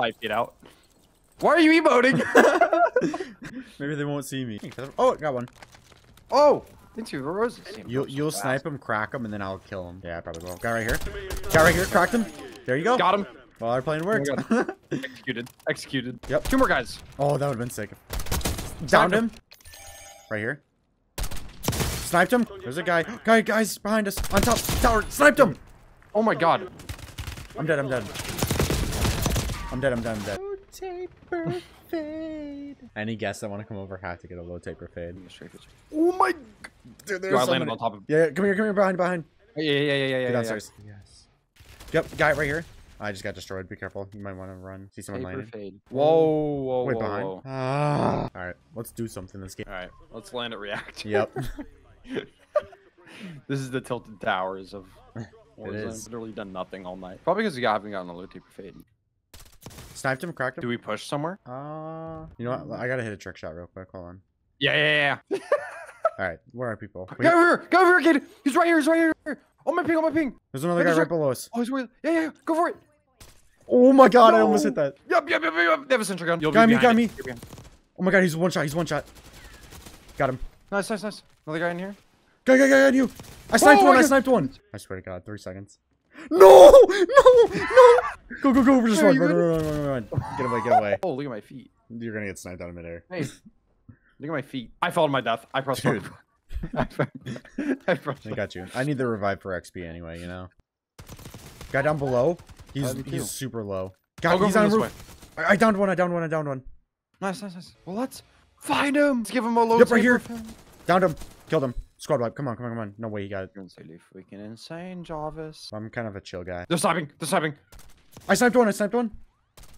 five feet out. Why are you emoting? Maybe they won't see me. Oh, got one. oh, into the roses. You'll you'll snipe him, crack him, and then I'll kill him. Yeah, I probably will. Guy right here. Guy right here. Cracked him. There you go. Got him. Well, our plan worked. Oh Executed. Executed. Yep. Two more guys. oh, that would have been sick. Downed him. Right here. Sniped him. There's a guy. Guy, guys behind us. On top. Tower. Sniped him. Oh my god. I'm dead. I'm dead. I'm dead. I'm dead. I'm dead. Low taper fade. Any guests that want to come over have to get a low taper fade. Oh my. Dude, there's Yo, I so landed on top of. Yeah, come here. Come here. Behind. Behind. Yeah, yeah, yeah, yeah, yeah. Get yeah, yeah. downstairs. Yes. Yep. Guy right here. I just got destroyed. Be careful. You might want to run. See someone landing. fade. Whoa, whoa, Wait, whoa, behind. whoa. Ah. All right. Let's do something in this game. All right, let's land at react. Yep. this is the tilted towers of Warzone. is. Literally done nothing all night. Probably because you haven't gotten a low taper fade. Sniped him. Cracked him. Do we push somewhere? Uh, you know what? I gotta hit a trick shot real quick. Hold on. Yeah, yeah, yeah. All right, where are people? Wait, Go over here! Go over here, kid! He's right here! He's right here! Oh my ping! Oh my ping! there's another guy right below us. Oh, he's right. Yeah, yeah, yeah. Go for it! Oh my god! I almost hit that. Yep, yep, yep, yep, yep. They have a sentry gun. You'll Got be me, got it. me. Oh my god! He's one shot. He's one shot. Got him. Nice, nice, nice. Another guy in here. Guy, guy, guy, on you. I sniped Oh, one. I sniped one. I swear to God, three seconds. No! No! No! Go, go, go! Just Hey, are run, you run, good? run, run, run, run. Get away, get away. Oh, look at my feet. You're gonna get sniped out of midair. Hey, look at my feet. I fell to my death. I pressed Dude. I I pressed I got you. I need the revive for XP anyway, you know. Guy down below. He's too. he's super low. I'll God, go he's on roof. I, I downed one. I downed one. I downed one. Nice, nice, nice. Well, let's find him. Let's give him a low Yep, right here. fade. Downed him. Killed him. Squad wipe. Come on, come on, come on. No way, he got it. You're insanely freaking insane, Jarvis. I'm kind of a chill guy. They're sniping. They're sniping. I sniped one. I sniped one.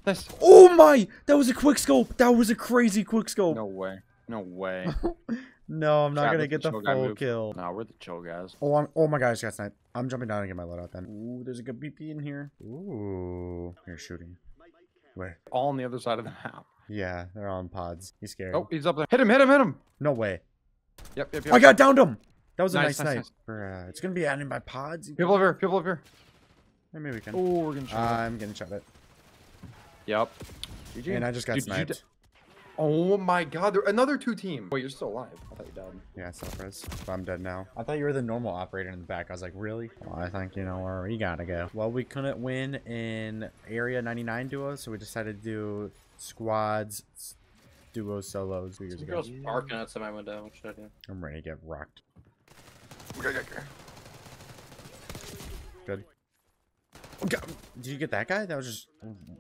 This. Oh my! That was a quick scope. That was a crazy quick scope. No way. No way. No, I'm not Chad, gonna get the the full kill. nah, we're the chill guys. Oh, I'm, oh my god, I just got sniped. I'm jumping down and get my loadout then. Ooh, there's a good BP in here. Ooh, you're shooting. Where? All on the other side of the map. Yeah, they're all in pods. He's scared. Oh, he's up there. Hit him, hit him, hit him. No way. Yep, yep, yep. I got downed him. That was a Nice, nice, nice, snipe. nice. Bruh, it's gonna be added by pods. People over here. People over here. Maybe we can. Oh, we're gonna shoot. him. I'm getting shot at. yep. GG. And I just got Dude, sniped. Oh my god, there another two team. Wait, you're still alive. I thought you died. Yeah, self-res. But I'm dead now. I thought you were the normal operator in the back. I was like, really? Well, I think you know where we gotta go. Well, we couldn't win in Area 99 duo, so we decided to do squads, s- duos, solos. Two years Some ago. girls barking outside my window. What should I do? I'm ready to get rocked. Good. Oh, God. Did you get that guy? That was just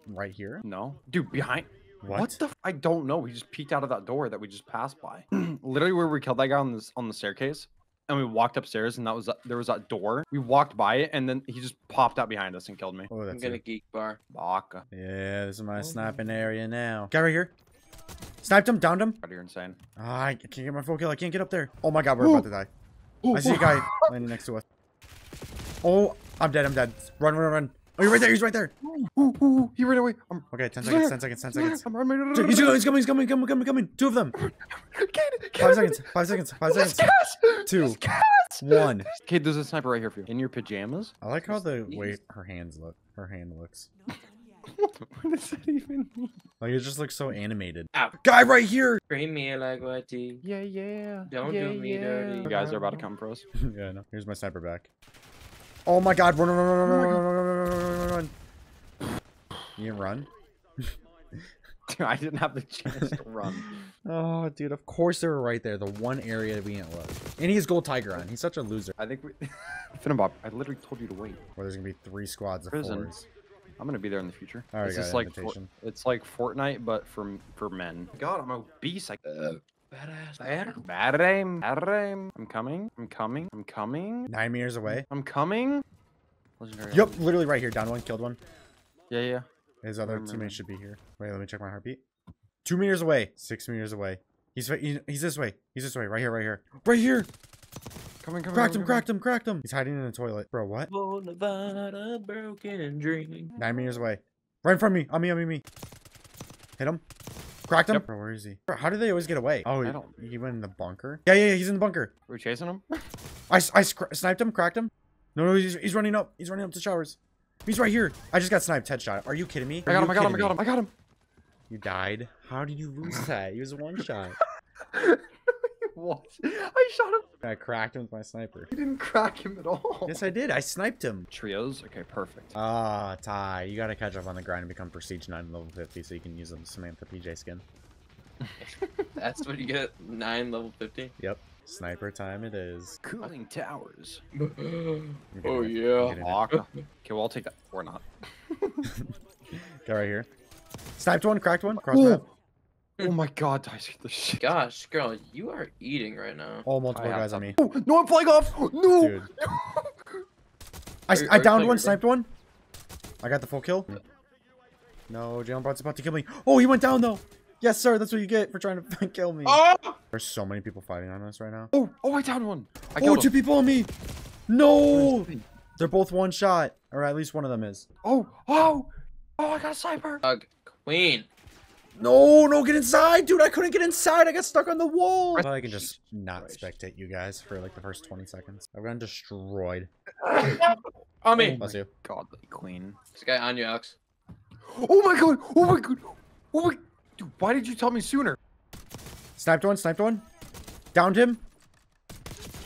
right here. No, dude, behind. What? What the? F- I don't know. He just peeked out of that door that we just passed by. Literally, where we killed that guy on this on the staircase, and we walked upstairs, and that was there was that door. We walked by it, and then he just popped out behind us and killed me. Oh, that's I'm gonna it. geek bar. Baka. Yeah, this is my oh, Okay. sniping area now. Guy right here. Sniped him, downed him. You're insane. Ah, I can't get my full kill. I can't get up there. Oh my god, we're about to die. I see a guy landing next to us. Oh, I'm dead. I'm dead. Run, run, run. Oh, you're right there. He's right there. Ooh, ooh, ooh, he ran away. I'm, Okay, 10 seconds, 10 seconds, 10 seconds. I'm running. Dude, He's coming, he's coming, he's coming, coming, coming, coming. Two of them. Five seconds, five seconds, five seconds. Two. One. Kid, there's a sniper right here for you. In your pajamas? I like how the Jeez. way her hands look. Her hand looks. what does that even mean? Like, it just looks so animated. Ow. Guy right here. Cream me like what tea. Yeah, yeah. Don't yeah, do me yeah. dirty. You guys are about to come for us. yeah, I know. Here's my sniper back. Oh my god, run, run, run, run, run, oh run, run, run, run, run, run, run. You didn't run? Dude, I didn't have the chance to run. Oh, dude, of course they were right there. The one area that we didn't look. And he has Gold Tiger on. He's such a loser. I think we. Finnabob, I literally told you to wait. Where there's gonna be three squads of Prison. fours. I'm gonna be there in the future. I already just like For- it's like Fortnite, but for for men. God, I'm obese. I uh, Badass. Bad. bad aim. Bad aim. I'm coming. I'm coming. I'm coming. Nine meters away. I'm coming. Legendary. Yep, literally right here. Down one, killed one. Yeah, yeah. His other Remember. teammate should be here. Wait, let me check my heartbeat. Two meters away. Six meters away. He's he's this way. He's this way. Right here. Right here. Right here. Coming, coming. Cracked him. coming, Cracked him. Cracked him. He's hiding in the toilet. Bro, what? Oh, Nevada, broken dream. Nine meters away. Right in front of me. On me. On me. Me. Hit him. Cracked him. Yep. Bro, where is he? Bro, how do they always get away? Oh, I he, don't- he went in the bunker. Yeah, yeah, yeah. He's in the bunker. We're chasing him. I, scr- sniped him. Cracked him. No, no, he's, he's running up. He's running up to showers. He's right here. I just got sniped headshot. Are you kidding me? I got him. I got him. I got him. I got him. You died? How did you lose that? He was a one shot. what? I shot him. I cracked him with my sniper. You didn't crack him at all. Yes, I did. I sniped him. Trios. Okay, perfect. Ah, Ty, you gotta catch up on the grind and become Prestige 9 level 50 so you can use the Samantha PJ skin. That's what you get. Nine level fifty. Yep. Sniper time it is. Cooling towers. oh Get yeah. Lock. okay, well I'll take that. Or not. Go right here. Sniped one, cracked one, cross Ooh. map. Oh my god, I see the shit. Gosh, girl, you are eating right now. All multiple I guys on me. Oh, no, I'm flying off. No. Dude. I, Are I downed one, sniped one. I got the full kill. No, Jalen Brown's about to kill me. Oh, he went down though. Yes, sir. That's what you get for trying to kill me. Oh! There's so many people fighting on us right now. Oh, oh, I downed one. I Oh, killed two him. people on me. No, they're both one shot, or at least one of them is. Oh, oh, oh, I got a sniper. Dog queen. No, no, get inside, dude. I couldn't get inside. I got stuck on the wall. I can just not spectate you guys for like the first 20 seconds. I've gotten destroyed. On me. Oh, bless you. Oh god, the queen. This guy on you, Alex. Oh my god. Oh my god. Oh my. Dude, why did you tell me sooner? Sniped one, sniped one. Downed him.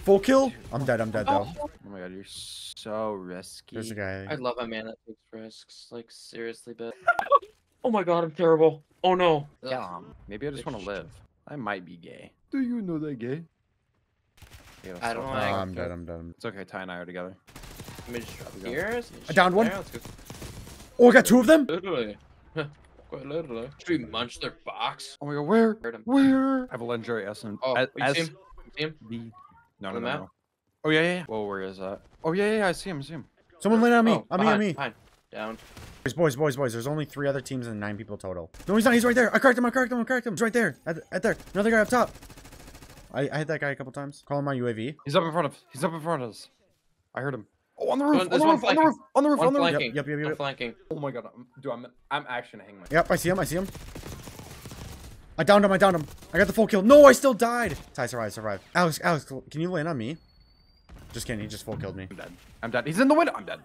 Full kill. I'm dead, I'm dead though. Oh my god, you're so risky. There's a guy. I love a man that takes risks. Like seriously, but. oh my god, I'm terrible. Oh no. Yeah, Ugh. um, maybe I just want to live. I might be gay. Do you know that gay? Yeah, I don't Oh, like- I'm dead, I'm dead. It's okay. Ty and I are together. Let me just drop We here. I downed one. There, go. Oh, I got two of them. Literally. Quite literally. Should we munch their box? Oh my god, where? Where? I have a legendary S and Oh, S. you see him? You him? B. No, no, the no, map? no. Oh yeah, yeah, yeah. Whoa, where is that? Oh yeah, yeah, yeah, I see him, I see him. Someone landed on me. Oh, on me, on me. behind. Down. Boys, boys, boys, boys. There's only three other teams and nine people total. No, he's not. He's right there. I cracked him. I cracked him. I cracked him. He's right there. At, at there. Another guy up top. I, I hit that guy a couple times. Call him my UAV. He's up in front of. He's up in front of us. I heard him. Oh, on the roof. One- on, there's the one roof on the flanking. roof. On the roof. One On the roof. flanking. Yep, yep, yep, One yep. flanking. Oh my god, I'm, dude, I'm I'm actually gonna hang my. Yep, I see him. I see him. I downed him. I downed him. I got the full kill. No, I still died. Ty survived. Survived. Alex, Alex, can you land on me? Just kidding. He just full killed me. I'm dead. I'm dead. He's in the window. I'm dead.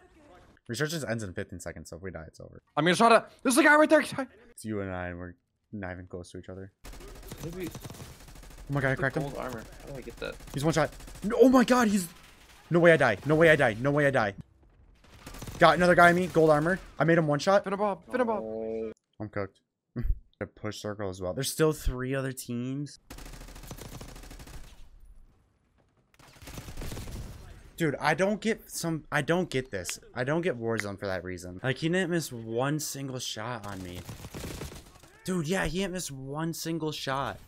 Research just ends in 15 seconds, so if we die, it's over. I'm gonna try to. There's a guy right there. It's you and I, and we're not even close to each other. Maybe Oh my god, I cracked him. gold armor. How do I get that? He's one shot. No, oh my god, he's... No way I die. No way I die. No way I die. Got another guy on me. Gold armor. I made him one shot. Finnabob. Finnabob. Oh. I'm cooked. A push circle as well. There's still three other teams. Dude, I don't get some. I don't get this. I don't get Warzone for that reason. Like he didn't miss one single shot on me. Dude, yeah, he didn't miss one single shot.